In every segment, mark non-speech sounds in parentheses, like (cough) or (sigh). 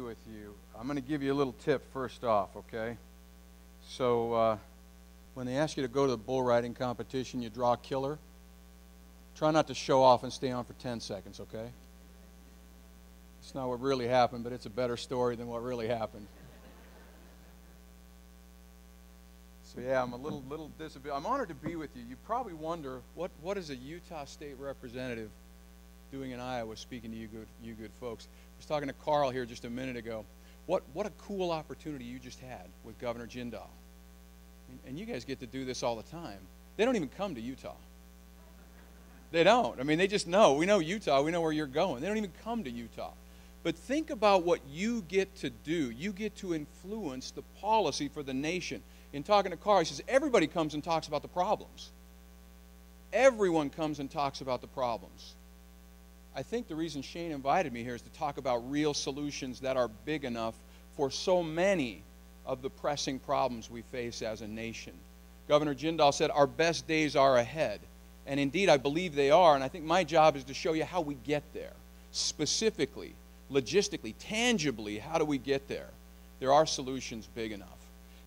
with you. I'm going to give you a little tip first off, okay? So, uh, when they ask you to go to the bull riding competition, you draw a killer. Try not to show off and stay on for 10 seconds, okay? It's not what really happened, but it's a better story than what really happened. So yeah, I'm a little little disability. I'm honored to be with you. You probably wonder what what is a Utah State representative doing in Iowa, speaking to you good you good folks. I was talking to Carl here just a minute ago. What what a cool opportunity you just had with Governor Jindal. And you guys get to do this all the time. They don't even come to Utah. They don't. I mean, they just know. We know Utah. We know where you're going. They don't even come to Utah. But think about what you get to do. You get to influence the policy for the nation. In talking to Carl, he says, everybody comes and talks about the problems. Everyone comes and talks about the problems. I think the reason Shane invited me here is to talk about real solutions that are big enough for so many of the pressing problems we face as a nation. Governor Jindal said, Our best days are ahead. And indeed, I believe they are. And I think my job is to show you how we get there. Specifically, logistically, tangibly, how do we get there? There are solutions big enough.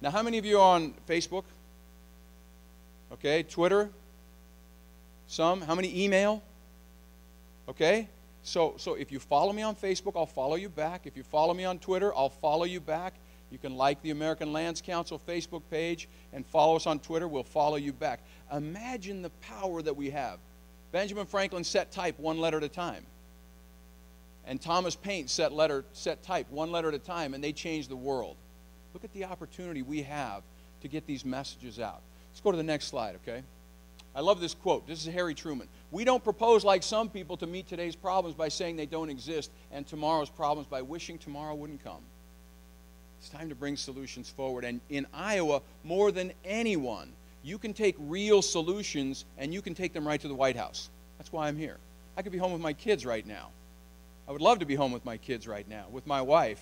Now, how many of you are on Facebook? Okay, Twitter? Some? How many email? Okay? So, so if you follow me on Facebook, I'll follow you back. If you follow me on Twitter, I'll follow you back. You can like the American Lands Council Facebook page and follow us on Twitter. We'll follow you back. Imagine the power that we have. Benjamin Franklin set type one letter at a time. And Thomas Paine set letter set type one letter at a time and they changed the world. Look at the opportunity we have to get these messages out. Let's go to the next slide, okay? I love this quote. This is Harry Truman. We don't propose, like some people, to meet today's problems by saying they don't exist and tomorrow's problems by wishing tomorrow wouldn't come. It's time to bring solutions forward. And in Iowa, more than anyone, you can take real solutions and you can take them right to the White House. That's why I'm here. I could be home with my kids right now. I would love to be home with my kids right now, with my wife.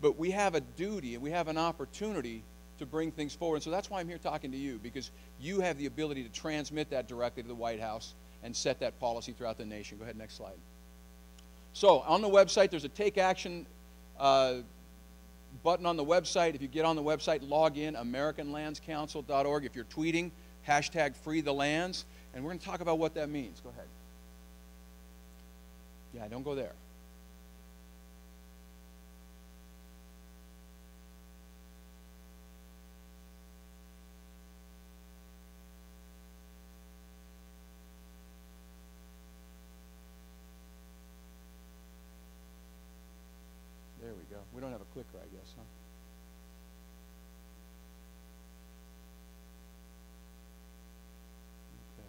But we have a duty and we have an opportunity to bring things forward. And so that's why I'm here talking to you, because you have the ability to transmit that directly to the White House and set that policy throughout the nation. Go ahead, next slide. So on the website, there's a take action uh, button on the website. If you get on the website, log in, AmericanLandsCouncil.org. If you're tweeting, hashtag free the lands. And we're going to talk about what that means. Go ahead. Yeah, don't go there. There we go. We don't have a clicker, I guess, huh? Okay,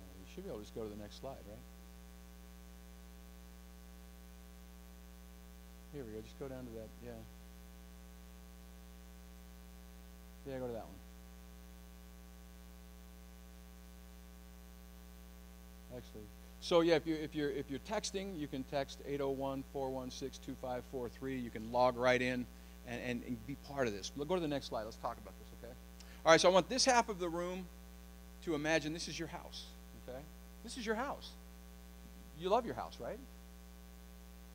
just go to the next slide, right? Here we go. Just go down to that. Yeah. Yeah, go to that one. Actually, so yeah, if you if you're if you're texting, you can text 801-416-2543. You can log right in and, and, and be part of this. But go to the next slide. Let's talk about this, okay? All right, so I want this half of the room to imagine this is your house? This is your house. You love your house, right?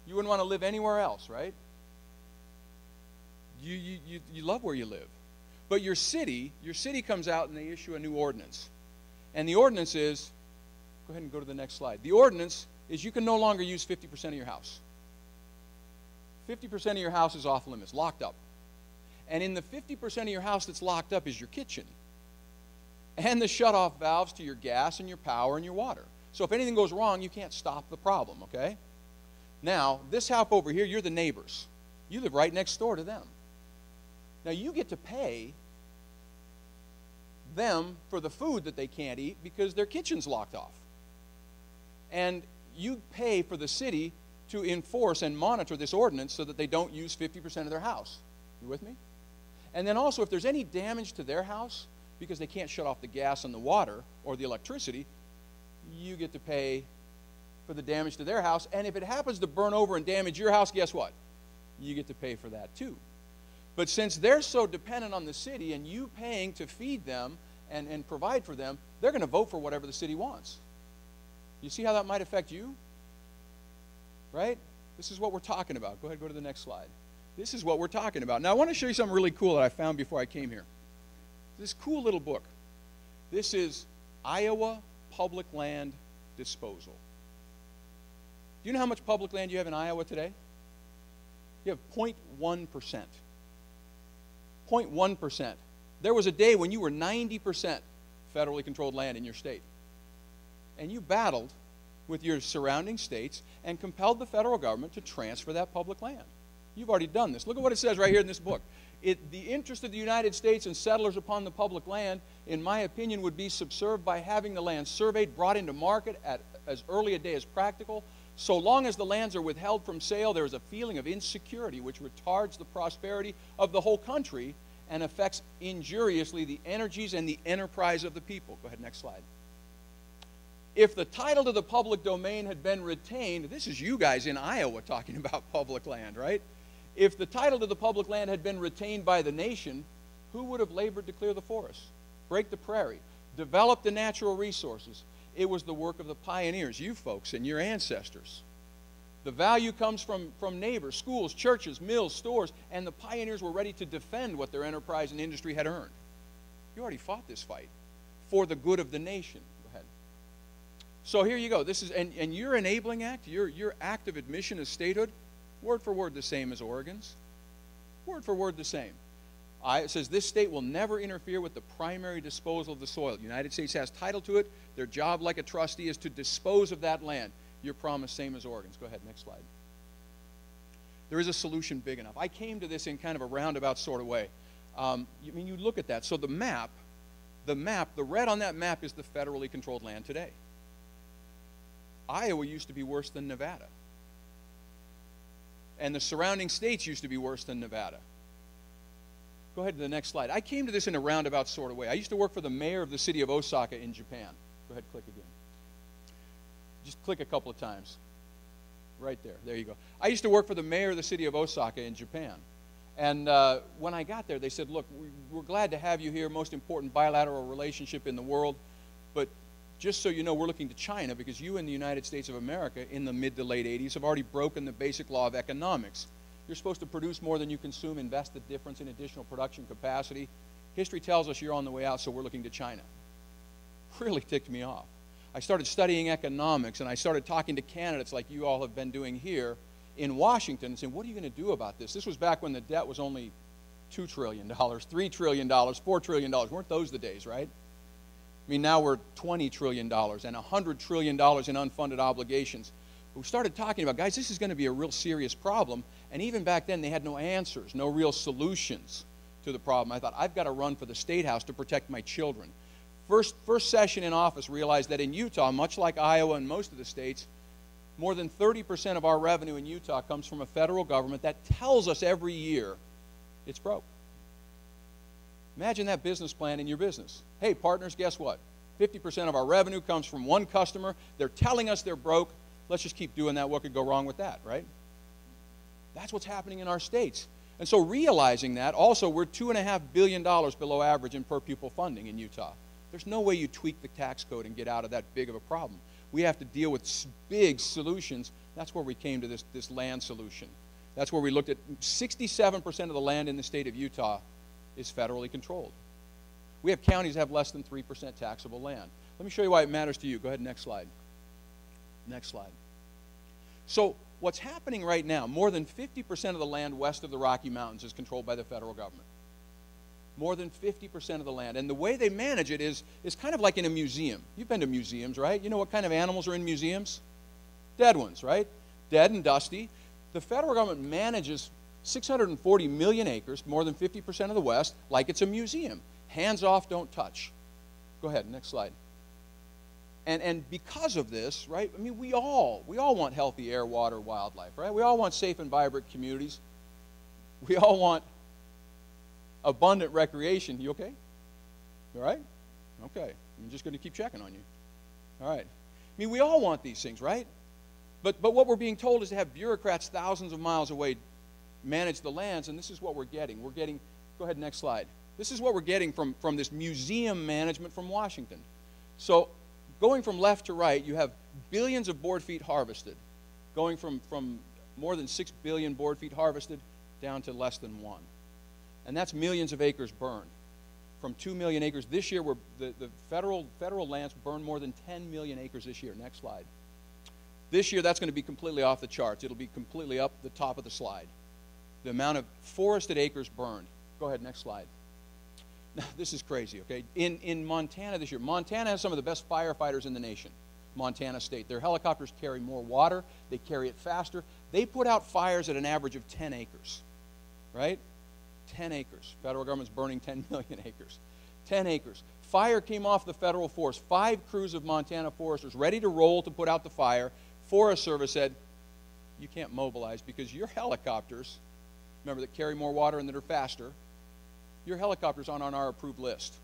You wouldn't want to live anywhere else, right? You, you, you, you love where you live. But your city, your city comes out and they issue a new ordinance. And the ordinance is, go ahead and go to the next slide. The ordinance is you can no longer use 50% of your house. 50% of your house is off limits, locked up. And in the 50% of your house that's locked up is your kitchen and the shut-off valves to your gas and your power and your water. So if anything goes wrong, you can't stop the problem, okay? Now, this house over here, you're the neighbors. You live right next door to them. Now, you get to pay them for the food that they can't eat because their kitchen's locked off. And you pay for the city to enforce and monitor this ordinance so that they don't use 50% of their house. You with me? And then also, if there's any damage to their house because they can't shut off the gas and the water or the electricity, you get to pay for the damage to their house. And if it happens to burn over and damage your house, guess what? You get to pay for that too. But since they're so dependent on the city and you paying to feed them and, and provide for them, they're going to vote for whatever the city wants. You see how that might affect you? Right? This is what we're talking about. Go ahead, go to the next slide. This is what we're talking about. Now, I want to show you something really cool that I found before I came here. This cool little book. This is Iowa Public Land Disposal. Do you know how much public land you have in Iowa today? You have 0.1%. 0.1%. There was a day when you were 90% federally controlled land in your state. And you battled with your surrounding states and compelled the federal government to transfer that public land. You've already done this. Look at what it says right here in this book. It, the interest of the United States and settlers upon the public land, in my opinion, would be subserved by having the land surveyed, brought into market at as early a day as practical. So long as the lands are withheld from sale, there is a feeling of insecurity which retards the prosperity of the whole country and affects injuriously the energies and the enterprise of the people. Go ahead, next slide. If the title to the public domain had been retained, this is you guys in Iowa talking (laughs) about public land, right? If the title to the public land had been retained by the nation, who would have labored to clear the forests, break the prairie, develop the natural resources? It was the work of the pioneers, you folks and your ancestors. The value comes from, from neighbors, schools, churches, mills, stores, and the pioneers were ready to defend what their enterprise and industry had earned. You already fought this fight for the good of the nation. Go ahead. So here you go. This is and, and your enabling act, your your act of admission as statehood, word for word the same as Oregon's. Word for word the same. I, it says this state will never interfere with the primary disposal of the soil. The United States has title to it. Their job, like a trustee, is to dispose of that land your promise same as Oregon's. Go ahead, next slide. There is a solution big enough. I came to this in kind of a roundabout sort of way. Um, I mean, you look at that. So the map, the map, the red on that map is the federally controlled land today. Iowa used to be worse than Nevada. And the surrounding states used to be worse than Nevada. Go ahead to the next slide. I came to this in a roundabout sort of way. I used to work for the mayor of the city of Osaka in Japan. Go ahead, click again. Just click a couple of times. Right there. There you go. I used to work for the mayor of the city of Osaka in Japan. And uh, when I got there, they said, Look, we're glad to have you here, most important bilateral relationship in the world. But just so you know, we're looking to China because you in the United States of America in the mid to late 80s have already broken the basic law of economics. You're supposed to produce more than you consume, invest the difference in additional production capacity. History tells us you're on the way out, so we're looking to China. Really ticked me off. I started studying economics and I started talking to candidates like you all have been doing here in Washington and saying, what are you going to do about this? This was back when the debt was only $2 trillion, $3 trillion, $4 trillion. Weren't those the days, right? I mean, now we're $20 trillion and $100 trillion in unfunded obligations. we started talking about, guys, this is going to be a real serious problem. And even back then, they had no answers, no real solutions to the problem. I thought, I've got to run for the State House to protect my children first, first session in office realized that in Utah, much like Iowa and most of the states, more than 30% of our revenue in Utah comes from a federal government that tells us every year it's broke. Imagine that business plan in your business. Hey, partners, guess what? 50% of our revenue comes from one customer. They're telling us they're broke. Let's just keep doing that. What could go wrong with that, right? That's what's happening in our states. And so, realizing that, also, we're $2.5 billion below average in per pupil funding in Utah. There's no way you tweak the tax code and get out of that big of a problem. We have to deal with big solutions. That's where we came to this, this land solution. That's where we looked at 67% of the land in the state of Utah is federally controlled. We have counties that have less than 3% taxable land. Let me show you why it matters to you. Go ahead, next slide. Next slide. So, what's happening right now, more than 50% of the land west of the Rocky Mountains is controlled by the federal government more than 50% of the land. And the way they manage it is, is kind of like in a museum. You've been to museums, right? You know what kind of animals are in museums? Dead ones, right? Dead and dusty. The federal government manages 640 million acres, more than 50% of the West, like it's a museum. Hands off, don't touch. Go ahead, next slide. And, and because of this, right, I mean, we all, we all want healthy air, water, wildlife, right? We all want safe and vibrant communities. We all want abundant recreation. You okay? All right? Okay. I'm just going to keep checking on you. All right. I mean, we all want these things, right? But, but what we're being told is to have bureaucrats thousands of miles away manage the lands, and this is what we're getting. We're getting, go ahead, next slide. This is what we're getting from, from this museum management from Washington. So, going from left to right, you have billions of board feet harvested, going from, from more than 6 billion board feet harvested down to less than one. And that's millions of acres burned. From 2 million acres. This year, we're, the, the federal, federal lands burned more than 10 million acres this year. Next slide. This year, that's going to be completely off the charts. It'll be completely up the top of the slide. The amount of forested acres burned. Go ahead, next slide. Now, (laughs) this is crazy, okay? In, in Montana this year, Montana has some of the best firefighters in the nation. Montana State. Their helicopters carry more water, they carry it faster. They put out fires at an average of 10 acres, right? 10 acres. Federal government's burning 10 (laughs) million acres. 10 acres. Fire came off the federal force. Five crews of Montana foresters ready to roll to put out the fire. Forest Service said, You can't mobilize because your helicopters, remember, that carry more water and that are faster, your helicopters aren't on our approved list.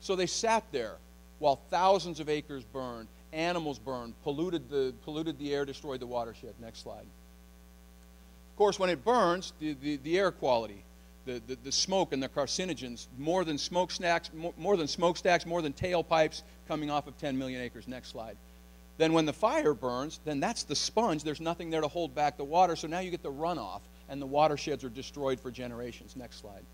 So they sat there while thousands of acres burned, animals burned, polluted the, polluted the air, destroyed the watershed. Next slide. Of course, when it burns, the, the, the air quality, the, the, the, smoke and the carcinogens, more than smokestacks, more, more than smokestacks, more than tailpipes coming off of 10 million acres. Next slide. Then when the fire burns, then that's the sponge. There's nothing there to hold back the water, so now you get the runoff, and the watersheds are destroyed for generations. Next slide.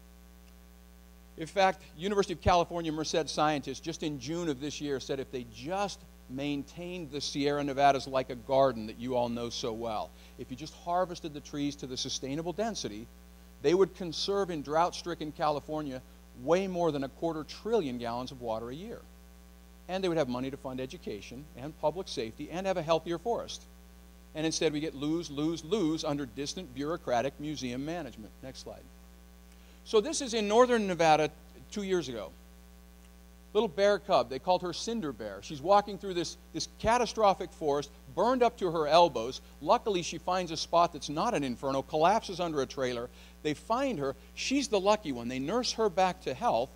In fact, University of California Merced scientists just in June of this year said if they just maintained the Sierra Nevadas like a garden that you all know so well, if you just harvested the trees to the sustainable density, they would conserve in drought-stricken California way more than a quarter trillion gallons of water a year. And they would have money to fund education and public safety and have a healthier forest. And instead we get lose, lose, lose under distant bureaucratic museum management. Next slide. So this is in northern Nevada two years ago. Little bear cub, they called her Cinder Bear. She's walking through this, this catastrophic forest, burned up to her elbows. Luckily, she finds a spot that's not an inferno, collapses under a trailer. They find her. She's the lucky one. They nurse her back to health,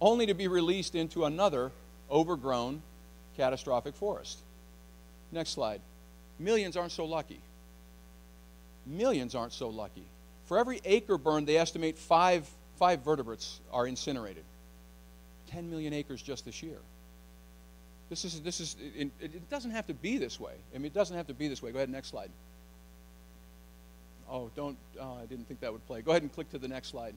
only to be released into another overgrown catastrophic forest. Next slide. Millions aren't so lucky. Millions aren't so lucky. For every acre burned, they estimate five, five vertebrates are incinerated. 10 million acres just this year. This is, this is it, it doesn't have to be this way. I mean, it doesn't have to be this way. Go ahead, next slide. Oh, don't, oh, I didn't think that would play. Go ahead and click to the next slide.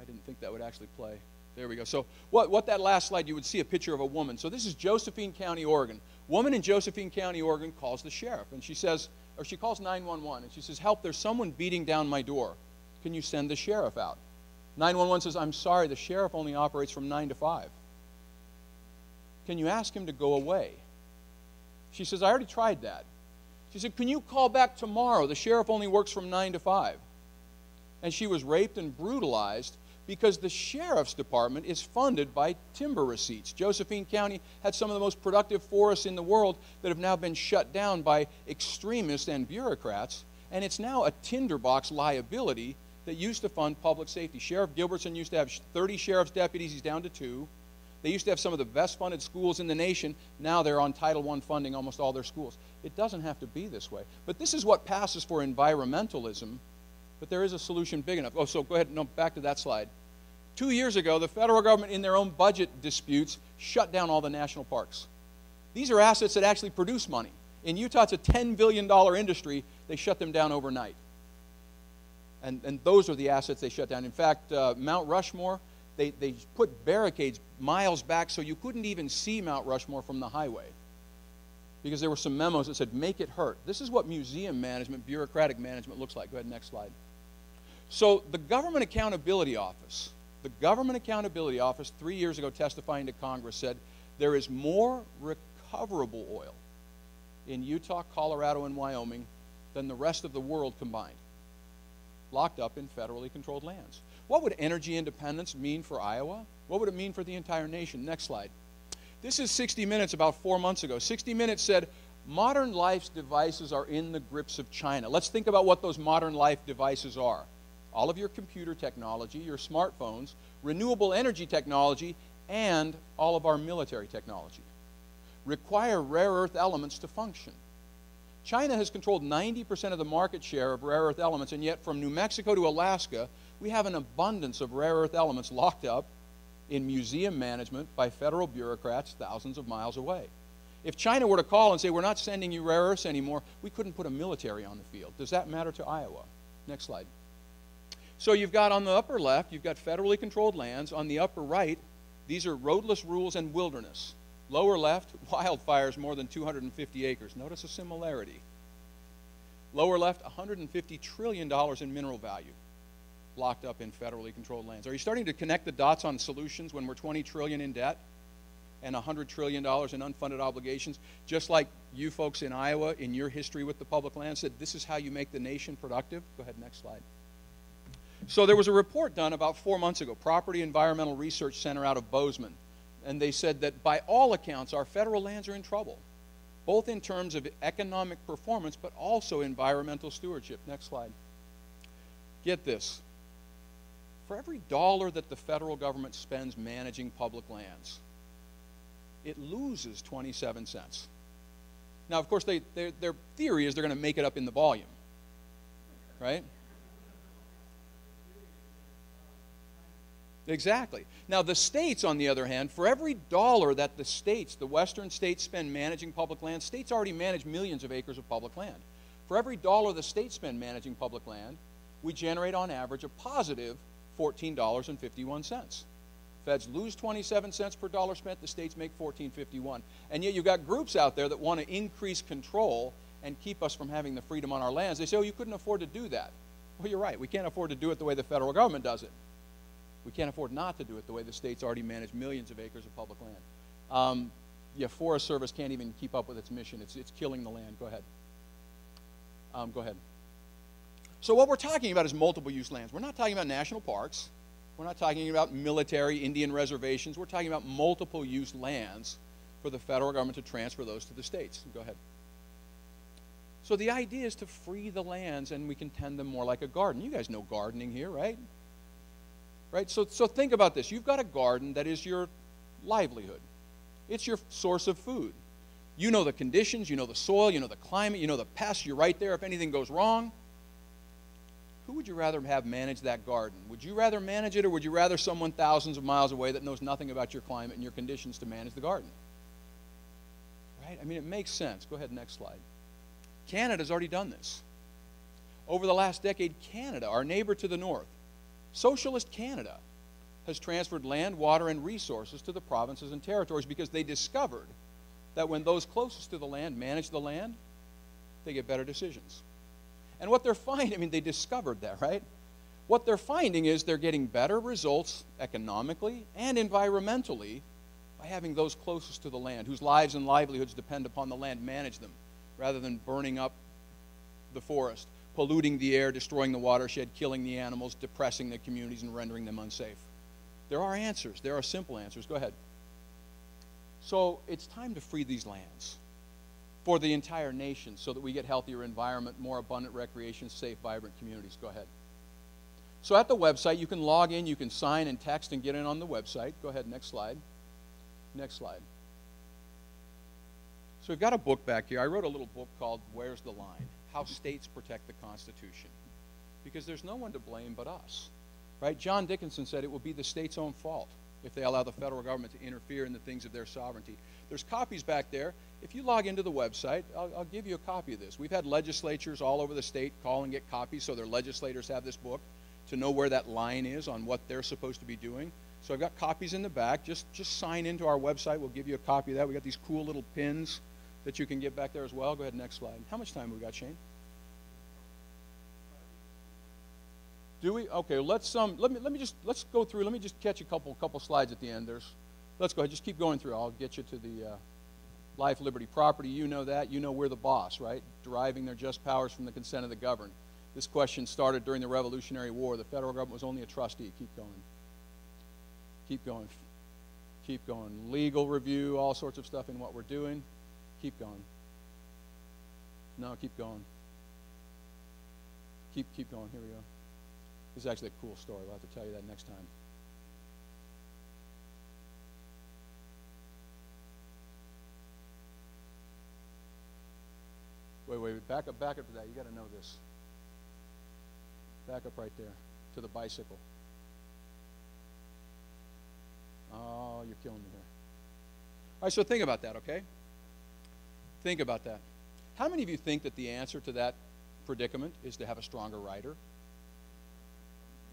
I didn't think that would actually play. There we go. So what, what that last slide, you would see a picture of a woman. So this is Josephine County, Oregon. Woman in Josephine County, Oregon calls the sheriff, and she says, or she calls 911 and she says, Help, there's someone beating down my door. Can you send the sheriff out? 911 says, I'm sorry, the sheriff only operates from 9 to 5. Can you ask him to go away? She says, I already tried that. She said, Can you call back tomorrow? The sheriff only works from 9 to 5. And she was raped and brutalized because the sheriff's department is funded by timber receipts. Josephine County had some of the most productive forests in the world that have now been shut down by extremists and bureaucrats, and it's now a tinderbox liability that used to fund public safety. Sheriff Gilbertson used to have 30 sheriff's deputies, he's down to two. They used to have some of the best funded schools in the nation. Now they're on Title I funding almost all their schools. It doesn't have to be this way. But this is what passes for environmentalism but there is a solution big enough. Oh, so go ahead, no, back to that slide. Two years ago, the federal government, in their own budget disputes, shut down all the national parks. These are assets that actually produce money. In Utah, it's a $10 billion industry. They shut them down overnight. And, and those are the assets they shut down. In fact, uh, Mount Rushmore, they, they put barricades miles back so you couldn't even see Mount Rushmore from the highway because there were some memos that said, make it hurt. This is what museum management, bureaucratic management looks like. Go ahead, next slide. So the Government Accountability Office, the Government Accountability Office, three years ago testifying to Congress, said there is more recoverable oil in Utah, Colorado, and Wyoming than the rest of the world combined, locked up in federally controlled lands. What would energy independence mean for Iowa? What would it mean for the entire nation? Next slide. This is 60 Minutes about four months ago. 60 Minutes said, Modern life's devices are in the grips of China. Let's think about what those modern life devices are all of your computer technology, your smartphones, renewable energy technology, and all of our military technology. Require rare earth elements to function. China has controlled 90% of the market share of rare earth elements, and yet from New Mexico to Alaska, we have an abundance of rare earth elements locked up in museum management by federal bureaucrats thousands of miles away. If China were to call and say, we're not sending you rare earths anymore, we couldn't put a military on the field. Does that matter to Iowa? Next slide. So you've got on the upper left, you've got federally controlled lands. On the upper right, these are roadless rules and wilderness. Lower left, (laughs) wildfires more than 250 acres. Notice a similarity. Lower left, $150 trillion in mineral value locked up in federally controlled lands. Are you starting to connect the dots on solutions when we're 20 trillion in debt and 100 trillion dollars in unfunded obligations? Just like you folks in Iowa in your history with the public land said this is how you make the nation productive. Go ahead next slide. So there was a report done about 4 months ago, Property Environmental Research Center out of Bozeman, and they said that by all accounts our federal lands are in trouble. Both in terms of economic performance, but also environmental stewardship. Next slide. Get this for every dollar that the federal government spends managing public lands, it loses 27 cents. Now, of course, they, their theory is they're going to make it up in the volume, right? Exactly. Now, the states, on the other hand, for every dollar that the states, the western states, spend managing public land, states already manage millions of acres of public land. For every dollar the states spend managing public land, we generate on average a positive $14.51. Feds lose 27 cents per dollar spent, the states make 14.51. And yet you've got groups out there that want to increase control and keep us from having the freedom on our lands. They say, oh, you couldn't afford to do that. Well, you're right. We can't afford to do it the way the federal government does it. We can't afford not to do it the way the states already manage millions of acres of public land. Um, yeah, Forest Service can't even keep up with its mission. It's, it's killing the land. Go ahead. Um, go ahead. So what we're talking about is multiple use lands. We're not talking about national parks. We're not talking about military Indian reservations. We're talking about multiple use lands for the federal government to transfer those to the states. Go ahead. So the idea is to free the lands and we can tend them more like a garden. You guys know gardening here, right? Right? So, so think about this. You've got a garden that is your livelihood. It's your source of food. You know the conditions, you know the soil, you know the climate, you know the pests. You're right there if anything goes wrong who would you rather have manage that garden? Would you rather manage it or would you rather someone thousands of miles away that knows nothing about your climate and your conditions to manage the garden? Right? I mean, it makes sense. Go ahead, next slide. Canada's already done this. Over the last decade, Canada, our neighbor to the north, socialist Canada, has transferred land, water, and resources to the provinces and territories because they discovered that when those closest to the land manage the land, they get better decisions. And what they're finding, I mean, they discovered that, right? What they're finding is they're getting better results economically and environmentally by having those closest to the land, whose lives and livelihoods depend upon the land, manage them, rather than burning up the forest, polluting the air, destroying the watershed, killing the animals, depressing the communities, and rendering them unsafe. There are answers. There are simple answers. Go ahead. So it's time to free these lands for the entire nation so that we get healthier environment, more abundant recreation, safe, vibrant communities. Go ahead. So at the website, you can log in, you can sign and text and get in on the website. Go ahead, next slide. Next slide. So we've got a book back here. I wrote a little book called Where's the Line? How States Protect the Constitution. Because there's no one to blame but us. Right? John Dickinson said it will be the state's own fault if they allow the federal government to interfere in the things of their sovereignty. There's copies back there. If you log into the website, I'll, I'll, give you a copy of this. We've had legislatures all over the state call and get copies so their legislators have this book to know where that line is on what they're supposed to be doing. So I've got copies in the back. Just, just sign into our website. We'll give you a copy of that. we got these cool little pins that you can get back there as well. Go ahead, next slide. How much time we got, Shane? Do we? Okay, let's um, let me let me just let's go through. Let me just catch a couple couple slides at the end. There's, let's go ahead. Just keep going through. I'll get you to the uh, life, liberty, property. You know that. You know we're the boss, right? Deriving their just powers from the consent of the governed. This question started during the Revolutionary War. The federal government was only a trustee. Keep going. Keep going. Keep going. Legal review, all sorts of stuff in what we're doing. Keep going. No, keep going. Keep keep going. Here we go. This is actually a cool story. We'll have to tell you that next time. Wait, wait, back up, back up to that. You got to know this. Back up right there to the bicycle. Oh, you're killing me here. All right, so think about that, okay? Think about that. How many of you think that the answer to that predicament is to have a stronger rider?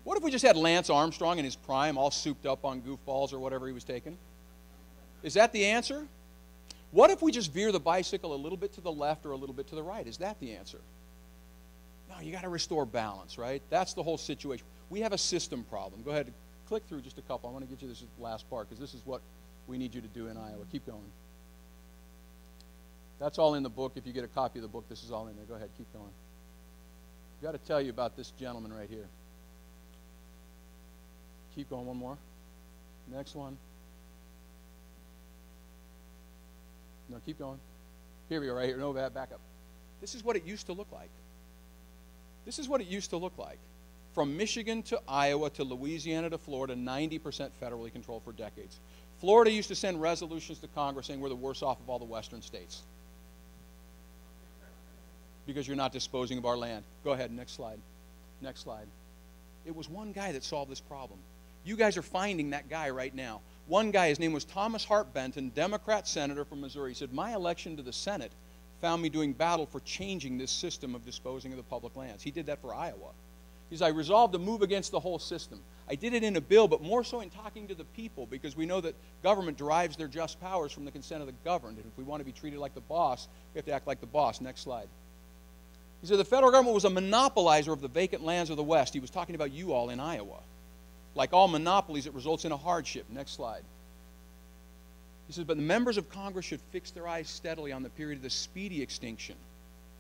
What if we just had Lance Armstrong in his prime, all souped up on goofballs or whatever he was taking? Is that the answer? What if we just veer the bicycle a little bit to the left or a little bit to the right? Is that the answer? No, you got to restore balance, right? That's the whole situation. We have a system problem. Go ahead, and click through just a couple. I want to get you this last part because this is what we need you to do in Iowa. Keep going. That's all in the book. If you get a copy of the book, this is all in there. Go ahead, keep going. I've got to tell you about this gentleman right here. Keep going, one more. Next one. No, keep going. Here we go, right here. No, back up. This is what it used to look like. This is what it used to look like. From Michigan to Iowa to Louisiana to Florida, 90% federally controlled for decades. Florida used to send resolutions to Congress saying we're the worst off of all the western states because you're not disposing of our land. Go ahead, next slide. Next slide. It was one guy that solved this problem. You guys are finding that guy right now. One guy, his name was Thomas Hart Benton, Democrat senator from Missouri. He said, My election to the Senate found me doing battle for changing this system of disposing of the public lands. He did that for Iowa. He said, I resolved to move against the whole system. I did it in a bill, but more so in talking to the people because we know that government derives their just powers from the consent of the governed. And if we want to be treated like the boss, we have to act like the boss. Next slide. He said the federal government was a monopolizer of the vacant lands of the West. He was talking about you all in Iowa. Like all monopolies, it results in a hardship. Next slide. He says, but the members of Congress should fix their eyes steadily on the period of the speedy extinction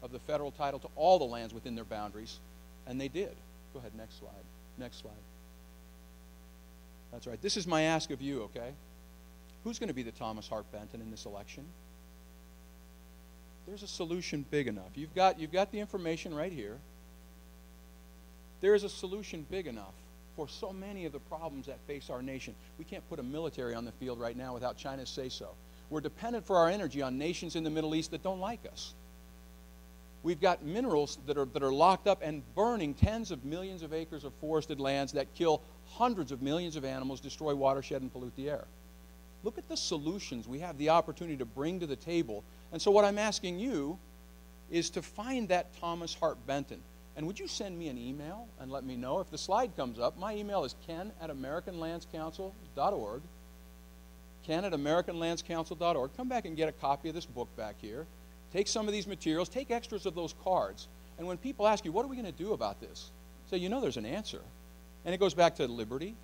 of the federal title to all the lands within their boundaries. And they did. Go ahead, next slide. Next slide. That's right. This is my ask of you, okay? Who's going to be the Thomas Hart Benton in this election? There's a solution big enough. You've got, you've got the information right here. There is a solution big enough for so many of the problems that face our nation. We can't put a military on the field right now without China's say so. We're dependent for our energy on nations in the Middle East that don't like us. We've got minerals that are, that are locked up and burning tens of millions of acres of forested lands that kill hundreds of millions of animals, destroy watershed, and pollute the air. Look at the solutions we have the opportunity to bring to the table. And so, what I'm asking you is to find that Thomas Hart Benton. And would you send me an email and let me know? If the slide comes up, my email is ken at AmericanLandsCouncil.org. Ken at AmericanLandsCouncil.org. Come back and get a copy of this book back here. Take some of these materials, take extras of those cards. And when people ask you, what are we going to do about this? Say, you know there's an answer. And it goes back to liberty,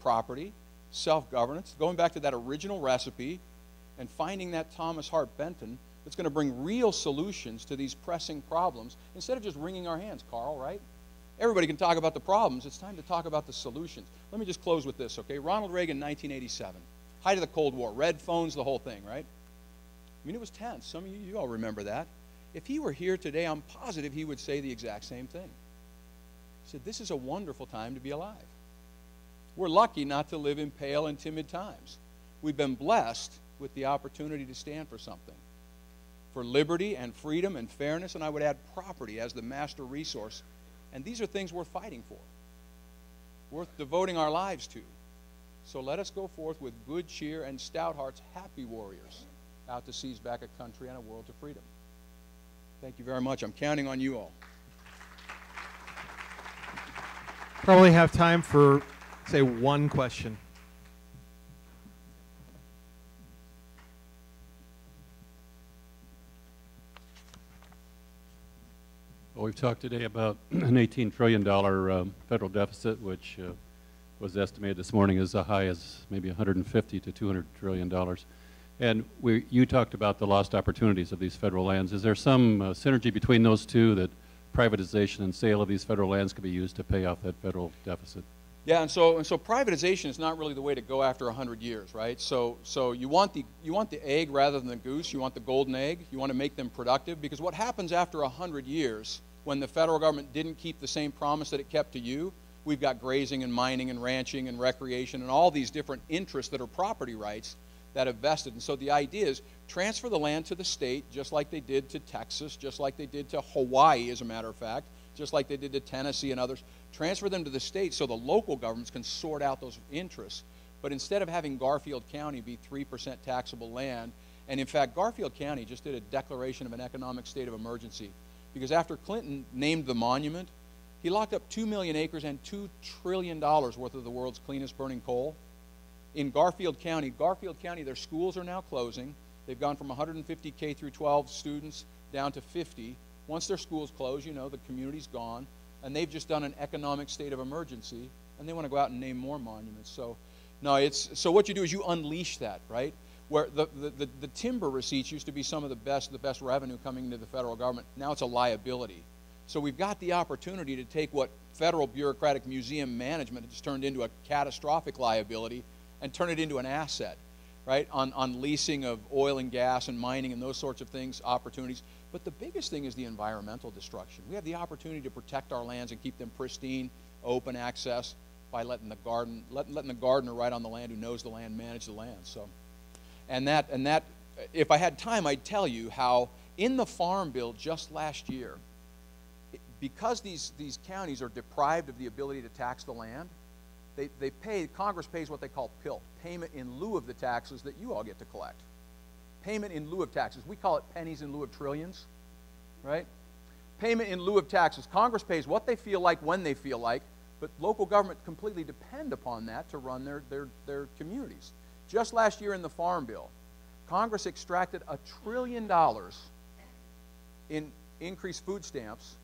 property, self governance, going back to that original recipe and finding that Thomas Hart Benton that's going to bring real solutions to these pressing problems instead of just wringing our hands, Carl, right? Everybody can talk about the problems. It's time to talk about the solutions. Let me just close with this, okay? Ronald Reagan, 1987, height of the Cold War, red phones, the whole thing, right? I mean, it was tense. Some of you, you all remember that. If he were here today, I'm positive he would say the exact same thing. He said, This is a wonderful time to be alive. We're lucky not to live in pale and timid times. We've been blessed with the opportunity to stand for something for liberty and freedom and fairness, and I would add property as the master resource. And these are things worth fighting for, worth devoting our lives to. So let us go forth with good cheer and stout hearts, happy warriors, out to seize back a country and a world to freedom. Thank you very much. I'm counting on you all. Probably have time for, say, one question. Well, we've talked today about (clears throat) an $18 trillion um, federal deficit, which uh, was estimated this morning as high as maybe 150 to 200 trillion dollars. And we, you talked about the lost opportunities of these federal lands. Is there some uh, synergy between those two that privatization and sale of these federal lands could be used to pay off that federal deficit? Yeah, and so and so privatization is not really the way to go after 100 years, right? So so you want the you want the egg rather than the goose. You want the golden egg. You want to make them productive because what happens after 100 years when the federal government didn't keep the same promise that it kept to you? We've got grazing and mining and ranching and recreation and all these different interests that are property rights that have vested. And so the idea is transfer the land to the state, just like they did to Texas, just like they did to Hawaii, as a matter of fact, just like they did to Tennessee and others. Transfer them to the state so the local governments can sort out those interests. But instead of having Garfield County be 3% taxable land And in fact, Garfield County just did a declaration of an economic state of emergency because after Clinton named the monument, he locked up 2 million acres and $2 trillion worth of the world's cleanest burning coal. In Garfield County, Garfield County, their schools are now closing. They've gone from 150 K through 12 students down to 50. Once their schools close, you know, the community's gone. And they've just done an economic state of emergency, and they want to go out and name more monuments. So, no, it's so what you do is you unleash that, right? Where the, the, the, the timber receipts used to be some of the best, the best revenue coming into the federal government. Now it's a liability. So we've got the opportunity to take what federal bureaucratic museum management has turned into a catastrophic liability and turn it into an asset, right? On, on leasing of oil and gas and mining and those sorts of things, opportunities. But the biggest thing is the environmental destruction. We have the opportunity to protect our lands and keep them pristine, open access by letting the garden, let, letting the gardener right on the land who knows the land manage the land. So, and that, and that, if I had time, I'd tell you how in the farm bill just last year, because these, these counties are deprived of the ability to tax the land, they, they pay, Congress pays what they call PILT, payment in lieu of the taxes that you all get to collect. Payment in lieu of taxes. We call it pennies in lieu of trillions, right? Payment in lieu of taxes. Congress pays what they feel like when they feel like, but local government completely depend upon that to run their, their, their communities. Just last year in the Farm Bill, Congress extracted a trillion dollars in increased food stamps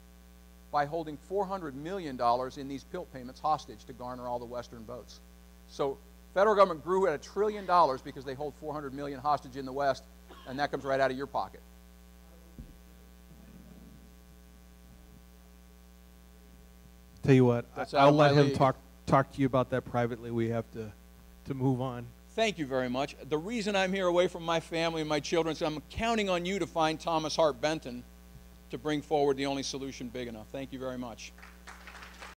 by holding $400 million in these PILT payments hostage to garner all the Western votes. So federal government grew at a trillion dollars because they hold 400 million hostage in the West, and that comes right out of your pocket. Tell you what, I- That's out I'll let him league. talk talk to you about that privately. We have to to move on. Thank you very much. The reason I'm here away from my family and my children is I'm counting on you to find Thomas Hart Benton to bring forward the only solution big enough. Thank you very much.